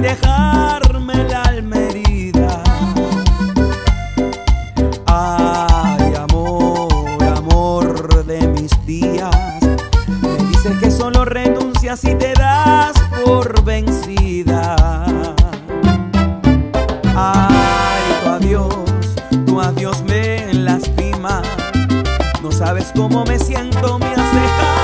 dejarme la almerida. Ay, amor, amor de mis días. Me dices que solo renuncias y te das por vencida. Ay, tu adiós, tu adiós me lastima. No sabes cómo me siento, me has dejado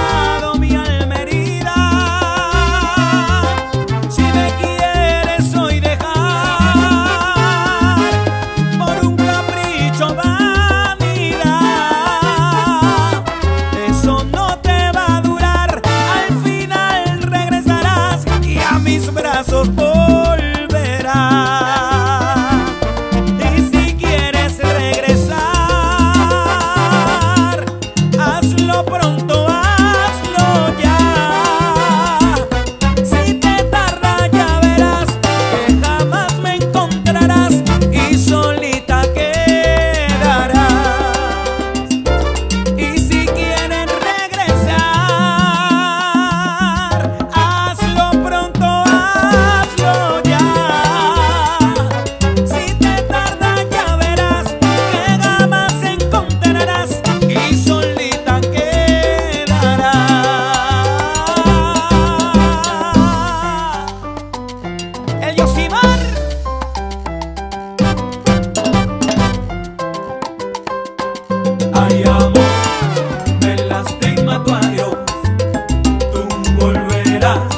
volverás.